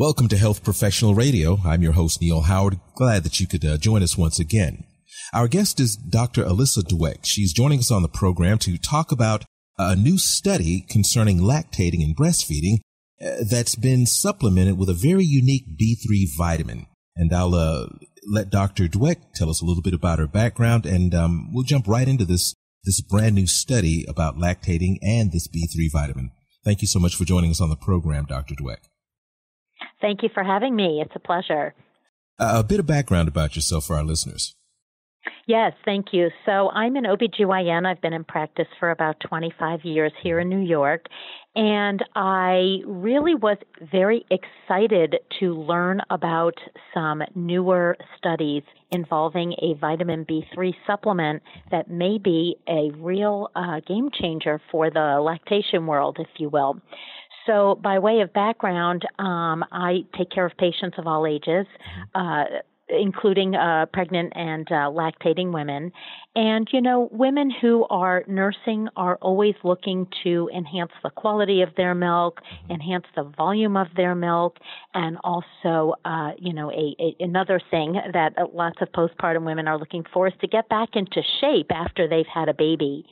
Welcome to Health Professional Radio. I'm your host, Neil Howard. Glad that you could uh, join us once again. Our guest is Dr. Alyssa Dweck. She's joining us on the program to talk about a new study concerning lactating and breastfeeding uh, that's been supplemented with a very unique B3 vitamin. And I'll uh, let Dr. Dweck tell us a little bit about her background, and um, we'll jump right into this this brand new study about lactating and this B3 vitamin. Thank you so much for joining us on the program, Dr. Dweck. Thank you for having me. It's a pleasure. Uh, a bit of background about yourself for our listeners. Yes, thank you. So I'm an OBGYN. I've been in practice for about 25 years here in New York. And I really was very excited to learn about some newer studies involving a vitamin B3 supplement that may be a real uh, game changer for the lactation world, if you will. So, by way of background, um, I take care of patients of all ages. Uh, including uh, pregnant and uh, lactating women. And, you know, women who are nursing are always looking to enhance the quality of their milk, enhance the volume of their milk, and also, uh, you know, a, a, another thing that lots of postpartum women are looking for is to get back into shape after they've had a baby.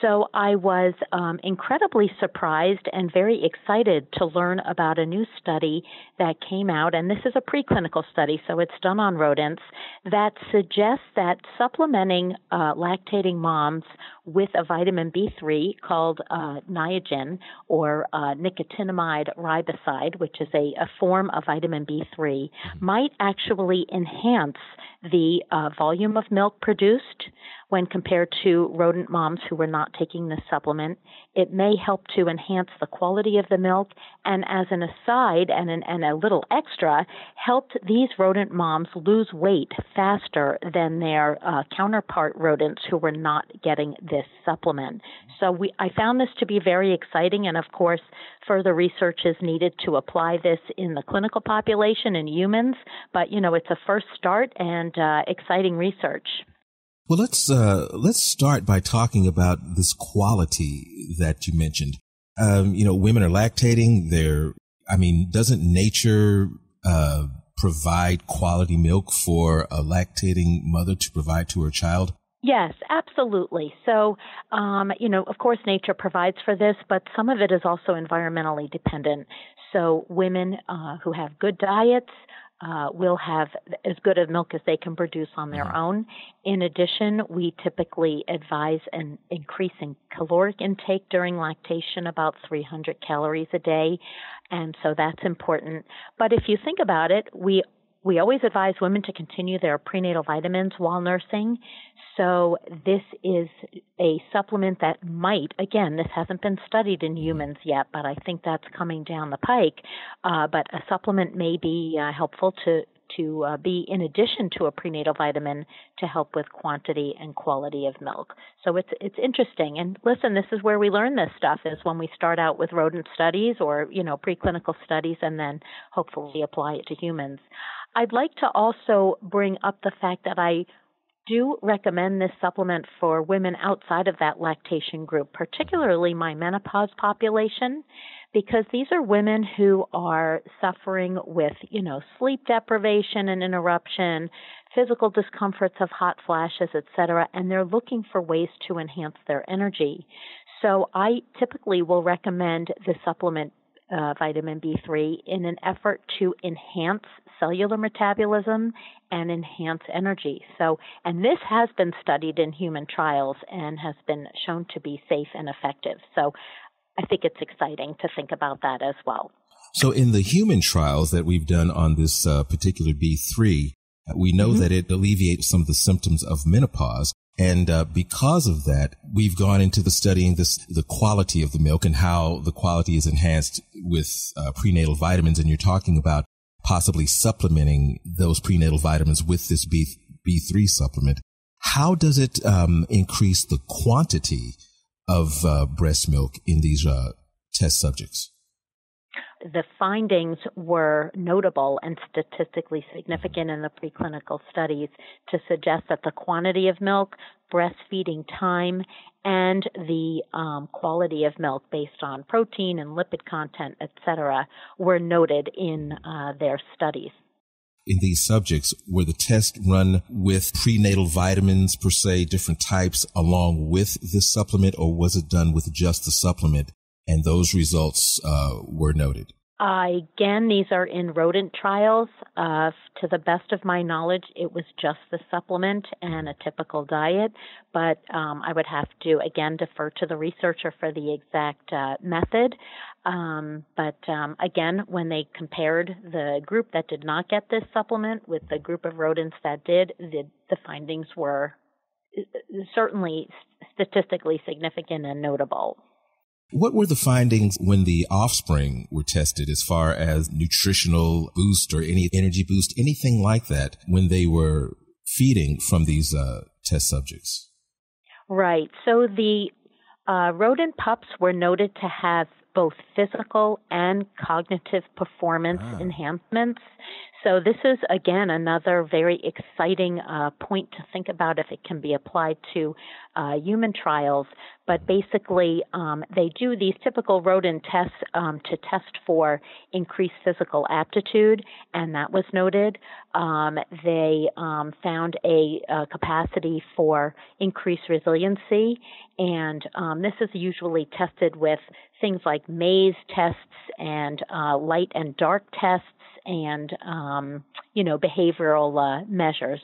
So I was um, incredibly surprised and very excited to learn about a new study that came out, and this is a preclinical study, so it's done on rodents, that suggests that supplementing uh, lactating moms with a vitamin B3 called uh, Niagen or uh, nicotinamide riboside, which is a, a form of vitamin B3, mm-hmm. might actually enhance the uh, volume of milk produced when compared to rodent moms who were not taking this supplement. It may help to enhance the quality of the milk, and as an aside and, an, and a little extra, helped these rodent moms lose weight faster than their uh, counterpart rodents who were not getting this supplement. So we, I found this to be very exciting, and of course, further research is needed to apply this in the clinical population in humans. But you know, it's a first start and uh, exciting research. Well, let's uh, let's start by talking about this quality that you mentioned. Um, you know, women are lactating. They're, I mean, doesn't nature uh, provide quality milk for a lactating mother to provide to her child? Yes, absolutely. So, um, you know, of course, nature provides for this, but some of it is also environmentally dependent. So, women uh, who have good diets, uh, will have as good of milk as they can produce on their mm-hmm. own. In addition, we typically advise an increase in caloric intake during lactation, about 300 calories a day, and so that's important. But if you think about it, we we always advise women to continue their prenatal vitamins while nursing. So this is a supplement that might, again, this hasn't been studied in humans yet, but I think that's coming down the pike. Uh, but a supplement may be uh, helpful to to uh, be in addition to a prenatal vitamin to help with quantity and quality of milk. So it's it's interesting. And listen, this is where we learn this stuff is when we start out with rodent studies or you know preclinical studies and then hopefully apply it to humans. I'd like to also bring up the fact that I do recommend this supplement for women outside of that lactation group, particularly my menopause population, because these are women who are suffering with, you know, sleep deprivation and interruption, physical discomforts of hot flashes, etc., and they're looking for ways to enhance their energy. So I typically will recommend the supplement uh, vitamin B3 in an effort to enhance cellular metabolism and enhance energy. So, and this has been studied in human trials and has been shown to be safe and effective. So, I think it's exciting to think about that as well. So, in the human trials that we've done on this uh, particular B3, we know mm-hmm. that it alleviates some of the symptoms of menopause. And uh, because of that, we've gone into the studying this the quality of the milk and how the quality is enhanced with uh, prenatal vitamins. And you're talking about possibly supplementing those prenatal vitamins with this B B3 supplement. How does it um, increase the quantity of uh, breast milk in these uh, test subjects? The findings were notable and statistically significant in the preclinical studies to suggest that the quantity of milk, breastfeeding time, and the um, quality of milk based on protein and lipid content, etc., were noted in uh, their studies in these subjects were the tests run with prenatal vitamins per se, different types along with this supplement, or was it done with just the supplement and those results uh, were noted? Uh, again, these are in rodent trials. Uh, to the best of my knowledge, it was just the supplement and a typical diet, but um, I would have to again defer to the researcher for the exact uh, method. Um, but um, again, when they compared the group that did not get this supplement with the group of rodents that did, the, the findings were uh, certainly statistically significant and notable. What were the findings when the offspring were tested as far as nutritional boost or any energy boost, anything like that when they were feeding from these uh, test subjects? Right. So the uh, rodent pups were noted to have both physical and cognitive performance ah. enhancements. So this is again another very exciting uh, point to think about if it can be applied to uh, human trials. But basically, um, they do these typical rodent tests um, to test for increased physical aptitude, and that was noted. Um, they um, found a, a, capacity for increased resiliency, and um, this is usually tested with things like maze tests and uh, light and dark tests and um, you know behavioral uh, measures.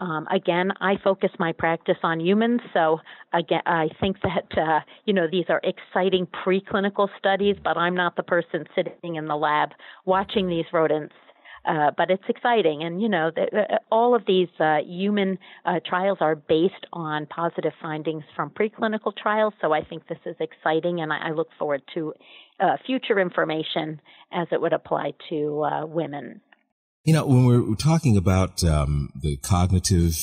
Um, again, I focus my practice on humans, so again, I think that uh, you know these are exciting preclinical studies, but I'm not the person sitting in the lab watching these rodents uh, but it's exciting. And, you know, the, uh, all of these uh, human uh, trials are based on positive findings from preclinical trials. So I think this is exciting, and I, I look forward to uh, future information as it would apply to uh, women. You know, when we're talking about um, the cognitive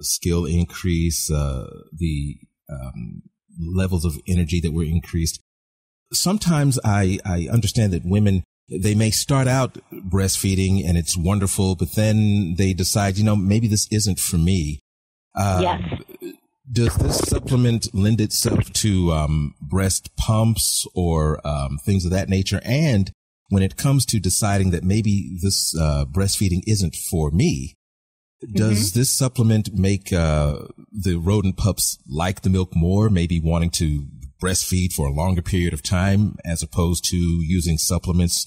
skill increase, the um, levels of energy that were increased, sometimes I, I understand that women they may start out breastfeeding and it's wonderful, but then they decide, you know, maybe this isn't for me. Uh, yes. Does this supplement lend itself to um, breast pumps or um, things of that nature? And when it comes to deciding that maybe this uh, breastfeeding isn't for me, does mm-hmm. this supplement make uh, the rodent pups like the milk more, maybe wanting to breastfeed for a longer period of time as opposed to using supplements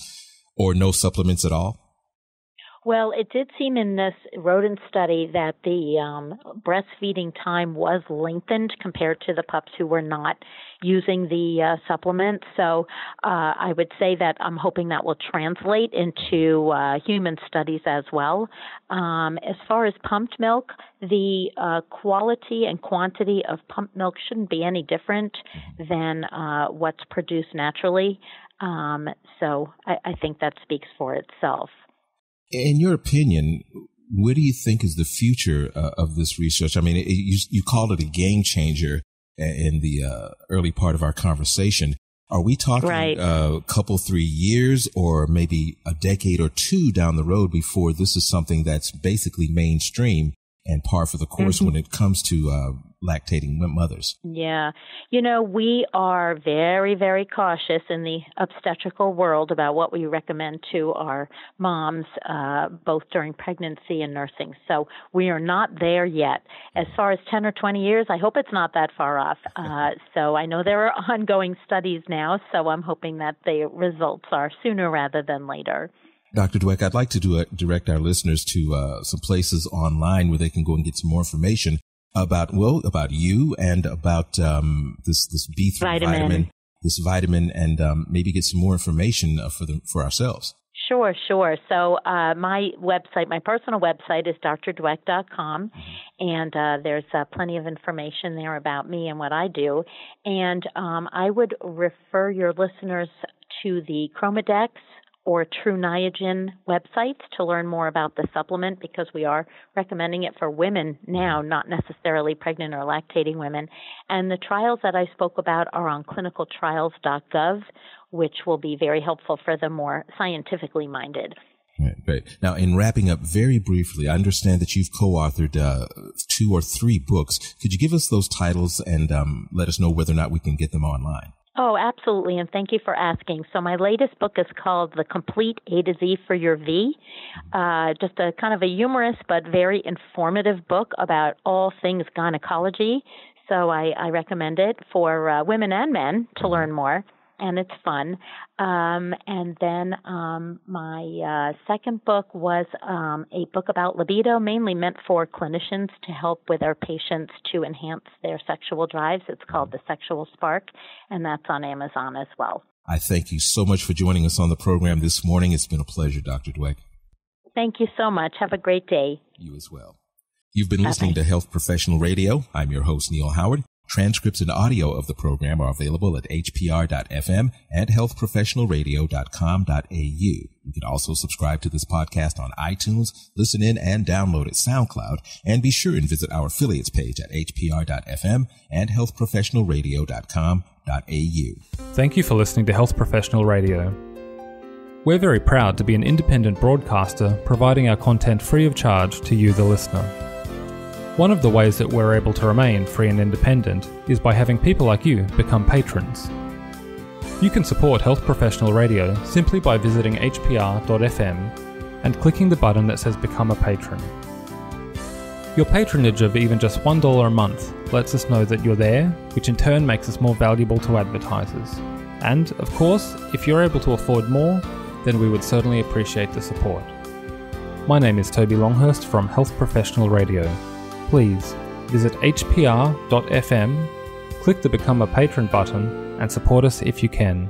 or no supplements at all? Well, it did seem in this rodent study that the um, breastfeeding time was lengthened compared to the pups who were not using the uh, supplement. So uh, I would say that I'm hoping that will translate into uh, human studies as well. Um, as far as pumped milk, the uh, quality and quantity of pumped milk shouldn't be any different than uh, what's produced naturally. Um, so I, I think that speaks for itself. In your opinion, what do you think is the future uh, of this research? I mean, it, you, you called it a game changer in the uh, early part of our conversation. Are we talking right. a uh, couple, three years or maybe a decade or two down the road before this is something that's basically mainstream and par for the course mm-hmm. when it comes to uh, lactating mothers. Yeah. You know, we are very, very cautious in the obstetrical world about what we recommend to our moms, uh, both during pregnancy and nursing. So we are not there yet. As far as 10 or 20 years, I hope it's not that far off. Uh, so I know there are ongoing studies now, so I'm hoping that the results are sooner rather than later. Dr. Dweck, I'd like to do, direct our listeners to uh, some places online where they can go and get some more information about well about you and about um, this this B three vitamin. vitamin. this vitamin, and um, maybe get some more information uh, for the for ourselves. Sure, sure. So uh, my website, my personal website is drdweck.com, mm-hmm. and uh, there's uh, plenty of information there about me and what I do. And um, I would refer your listeners to the Chromadex or True Niagen websites to learn more about the supplement because we are recommending it for women now, not necessarily pregnant or lactating women. And the trials that I spoke about are on clinicaltrials.gov, which will be very helpful for the more scientifically minded. Right, great. Now, in wrapping up very briefly, I understand that you've co-authored uh, two or three books. Could you give us those titles and um, let us know whether or not we can get them online? Oh, absolutely, and thank you for asking. So, my latest book is called The Complete A to Z for Your V. Uh, just a kind of a humorous but very informative book about all things gynecology. So, I, I recommend it for uh, women and men to learn more and it's fun. Um, and then um, my uh, second book was um, a book about libido, mainly meant for clinicians to help with our patients to enhance their sexual drives. It's called The Sexual Spark, and that's on Amazon as well. I thank you so much for joining us on the program this morning. It's been a pleasure, Dr. Dweck. Thank you so much. Have a great day. You as well. You've been listening Bye-bye. to Health Professional Radio. I'm your host, Neil Howard. Transcripts and audio of the program are available at hpr.fm and healthprofessionalradio.com.au. You can also subscribe to this podcast on iTunes, listen in and download at SoundCloud, and be sure and visit our affiliates page at hpr.fm and healthprofessionalradio.com.au. Thank you for listening to Health Professional Radio. We're very proud to be an independent broadcaster providing our content free of charge to you, the listener. One of the ways that we're able to remain free and independent is by having people like you become patrons. You can support Health Professional Radio simply by visiting hpr.fm and clicking the button that says Become a Patron. Your patronage of even just $1 a month lets us know that you're there, which in turn makes us more valuable to advertisers. And, of course, if you're able to afford more, then we would certainly appreciate the support. My name is Toby Longhurst from Health Professional Radio please visit hpr.fm, click the Become a Patron button, and support us if you can.